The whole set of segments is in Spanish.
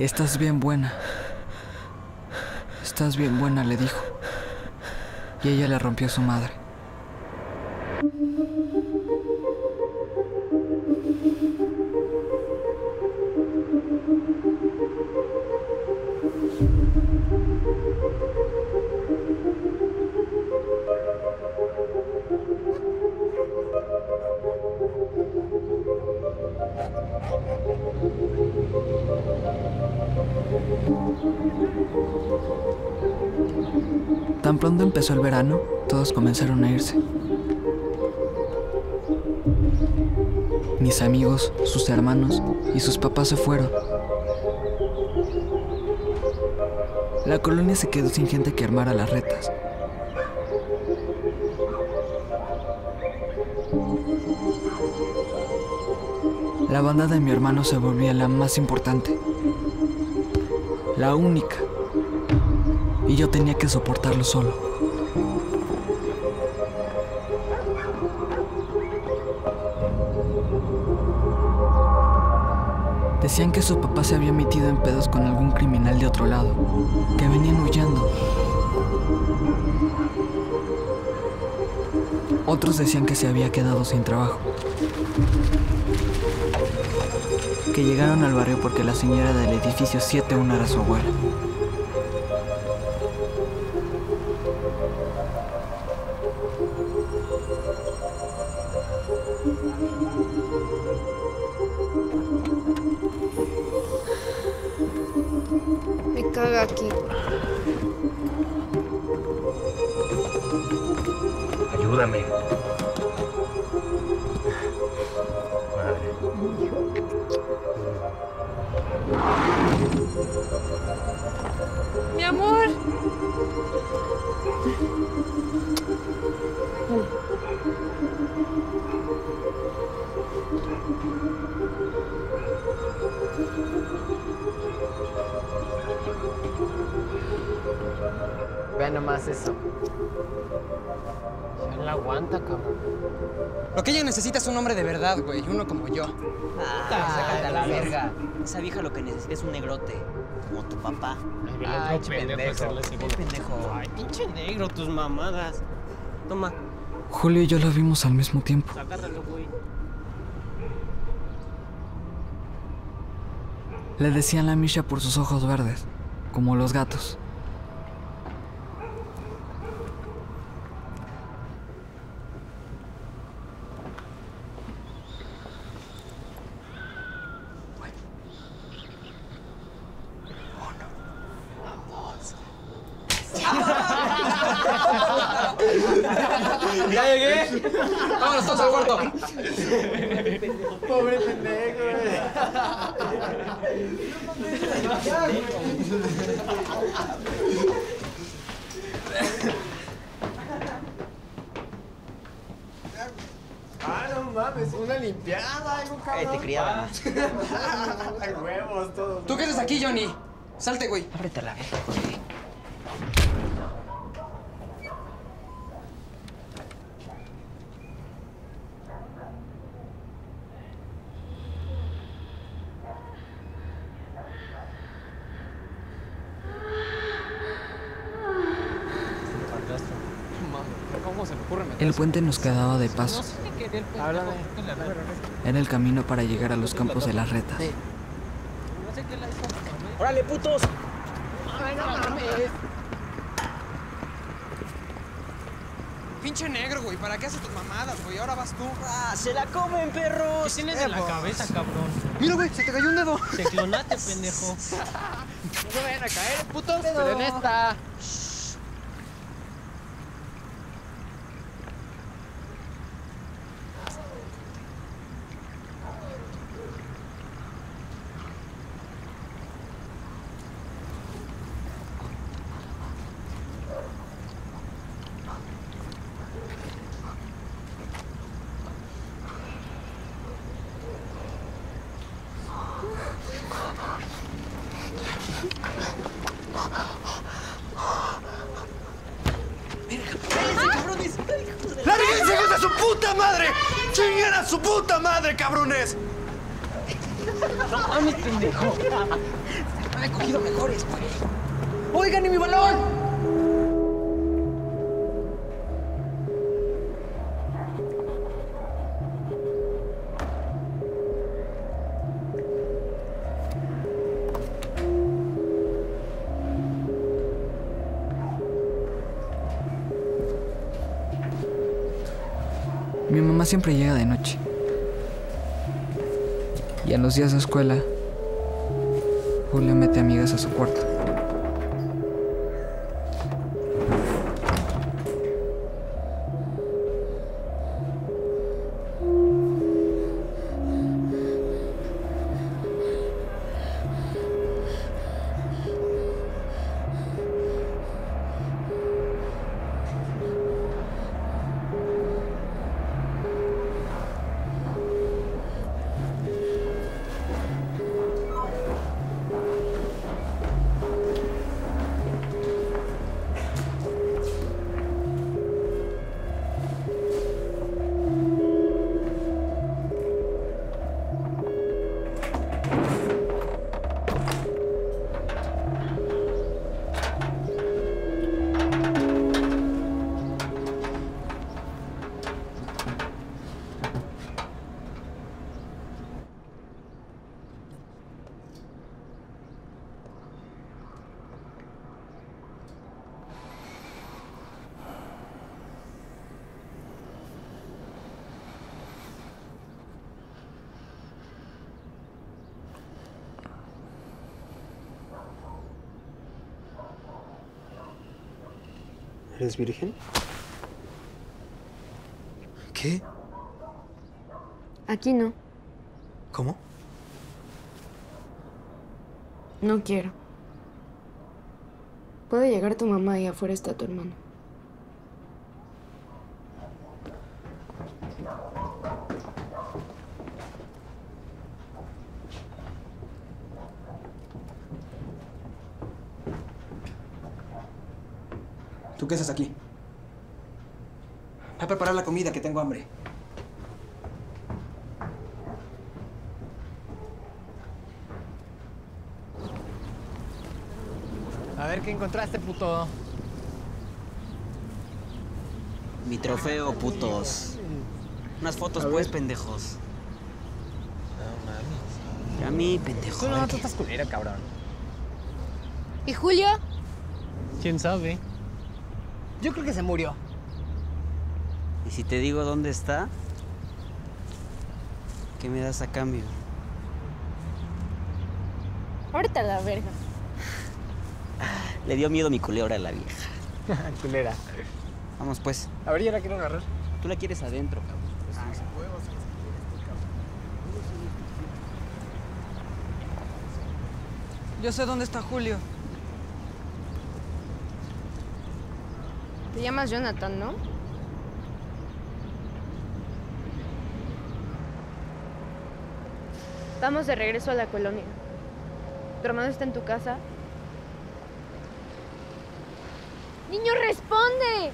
Estás bien buena. Estás bien buena, le dijo. Y ella le rompió a su madre. Pronto empezó el verano, todos comenzaron a irse. Mis amigos, sus hermanos y sus papás se fueron. La colonia se quedó sin gente que armara las retas. La banda de mi hermano se volvía la más importante. La única. Y yo tenía que soportarlo solo. Decían que su papá se había metido en pedos con algún criminal de otro lado, que venían huyendo. Otros decían que se había quedado sin trabajo. Que llegaron al barrio porque la señora del edificio 7-1 era su abuela. Ve nomás eso. Ya la aguanta, cabrón. Lo que ella necesita es un hombre de verdad, güey. Uno como yo. Ah, sácate a la verga. Esa vieja lo que necesita es un negrote, como tu papá. Ay, otro pendejo, pendejo. Ay, pinche negro, tus mamadas. Toma, Julio y yo la vimos al mismo tiempo. agárralo, güey. Le decían la Misha por sus ojos verdes, como los gatos. ¡Ya llegué! ¡Vámonos todos al cuarto! Pobre pendejo, güey. Ah, no mames, una limpiada, algo cabrón. Cállate, criada. Ay, huevos, todos. ¿Tú qué haces aquí, Johnny? Salte, güey. Ábrete la verga, güey. ¿Cómo se le ocurre meter? El puente nos quedaba de paso. Qué. ¿Qué? Era el camino para llegar a los campos de las retas. Qué. ¡Órale, putos! Pinche negro, güey. ¿Para qué haces tus mamadas, güey? Ahora vas tú. ¡Ah, se la comen, ¿Qué perros! tienes en la cabeza, cabrón? Mira, güey, se te cayó un dedo. Te clonaste, pendejo. No se vayan a caer, putos. Pero en esta. ¡Lárguense, hijos de su puta madre! ¡Chinguen su puta madre, cabrones! No mames, pendejo. he cogido mejores, güey. Oigan, ¿y mi balón? Siempre llega de noche. Y en los días de escuela, Julia mete amigas a su cuarto. ¿Eres virgen? ¿Qué? Aquí no. ¿Cómo? No quiero. Puede llegar tu mamá y afuera está tu hermano. ¿Tú qué haces aquí? Voy a preparar la comida, que tengo hambre. A ver qué encontraste, puto. Mi trofeo, putos. Unas fotos, pues, pendejos. No mames. A mí, pendejo. No, tú qué- estás culera, cabrón. ¿Y Julio? ¿Quién sabe? Yo creo que se murió. ¿Y si te digo dónde está? ¿Qué me das a cambio? Ahorita la verga. Le dio miedo mi culebra a la vieja. culera. Vamos, pues. A ver, yo la quiero agarrar. Tú la quieres adentro, cabrón. Pues, no. Yo sé dónde está Julio. Te llamas Jonathan, ¿no? Vamos de regreso a la colonia. ¿Tu hermano está en tu casa? ¡Niño, responde!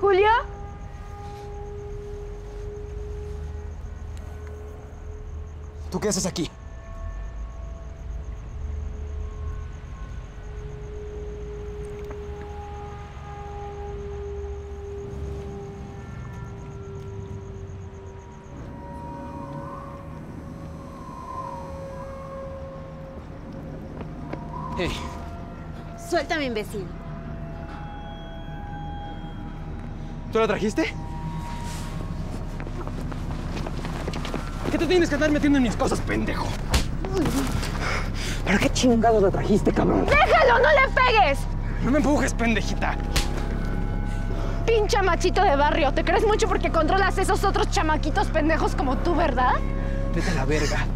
¿Julio? ¿Tú qué haces aquí? Hey, Suéltame, imbécil. ¿Tú la trajiste? ¿Qué te tienes que andar metiendo en mis cosas, pendejo? ¿Para qué chingados la trajiste, cabrón? ¡Déjalo, no le pegues! No me empujes, pendejita. Pinche machito de barrio, ¿te crees mucho porque controlas esos otros chamaquitos pendejos como tú, verdad? Vete a la verga.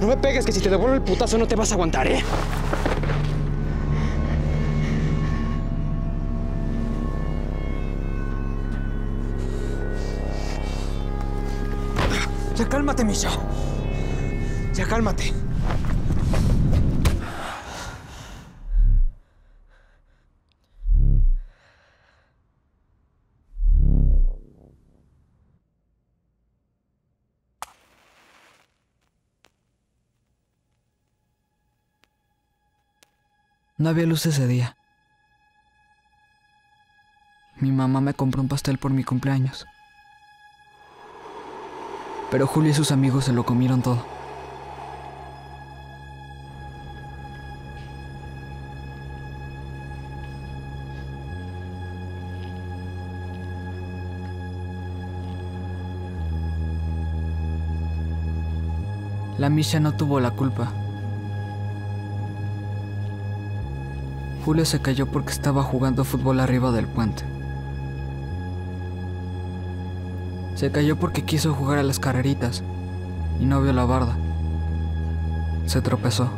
No me pegues, que si te devuelvo el putazo no te vas a aguantar, ¿eh? Ya cálmate, Misha. Ya cálmate. No había luz ese día. Mi mamá me compró un pastel por mi cumpleaños. Pero Julio y sus amigos se lo comieron todo. La Misha no tuvo la culpa. Julio se cayó porque estaba jugando fútbol arriba del puente. Se cayó porque quiso jugar a las carreritas y no vio la barda. Se tropezó.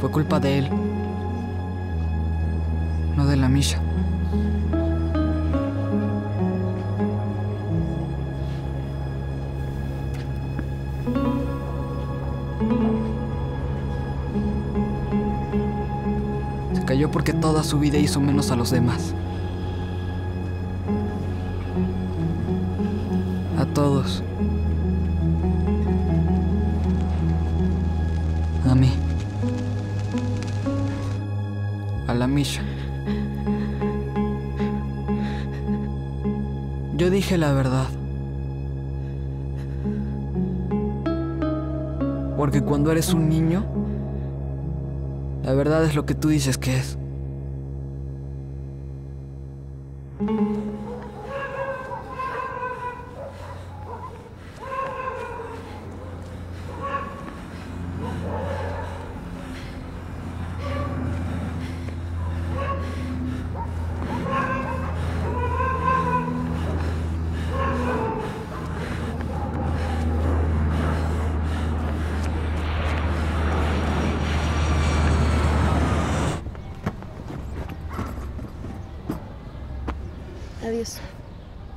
Fue culpa de él, cayó porque toda su vida hizo menos a los demás. A todos. A mí. A la Misha. Yo dije la verdad. Porque cuando eres un niño, la verdad es lo que tú dices que es. Adiós.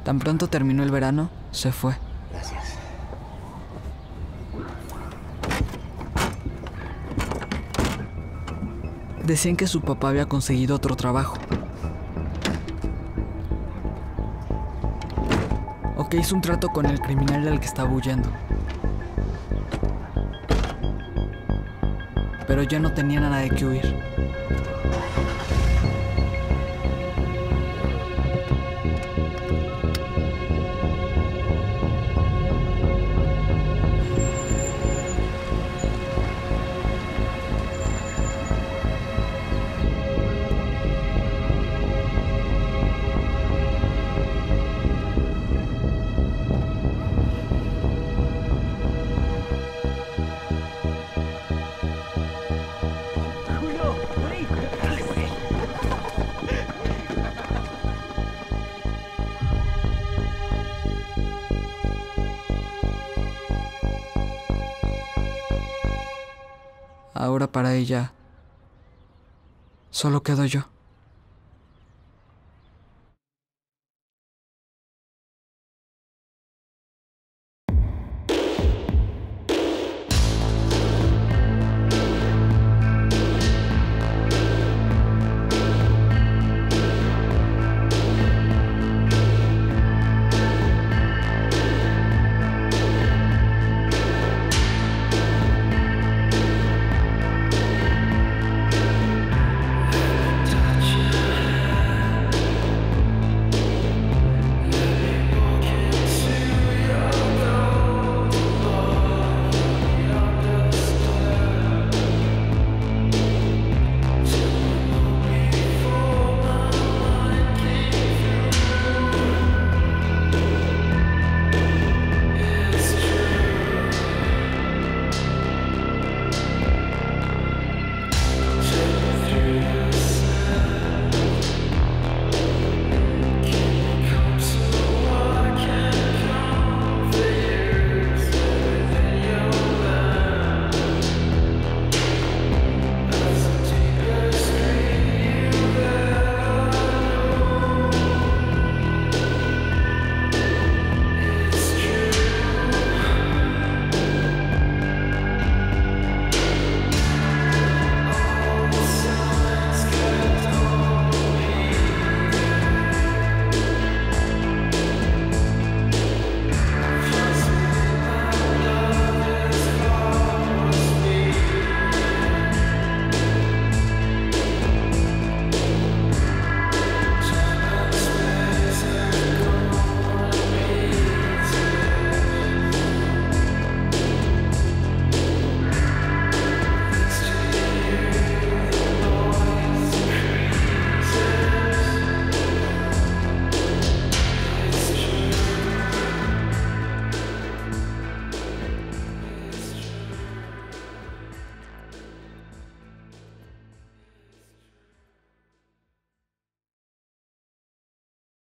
Tan pronto terminó el verano, se fue. Gracias. Decían que su papá había conseguido otro trabajo. O que hizo un trato con el criminal del que estaba huyendo. Pero ya no tenía nada de qué huir. Ahora para ella solo quedo yo.